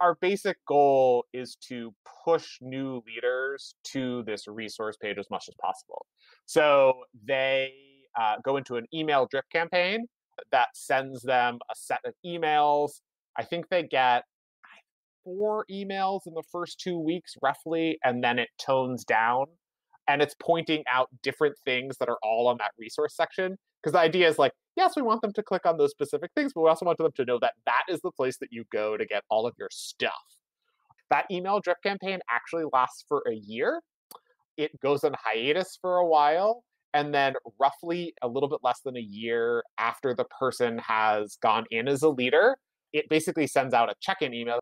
our basic goal is to push new leaders to this resource page as much as possible. So they uh, go into an email drip campaign that sends them a set of emails. I think they get four emails in the first two weeks, roughly, and then it tones down and it's pointing out different things that are all on that resource section. Because the idea is like, yes, we want them to click on those specific things, but we also want them to know that that is the place that you go to get all of your stuff. That email drip campaign actually lasts for a year. It goes on hiatus for a while. And then, roughly a little bit less than a year after the person has gone in as a leader, it basically sends out a check in email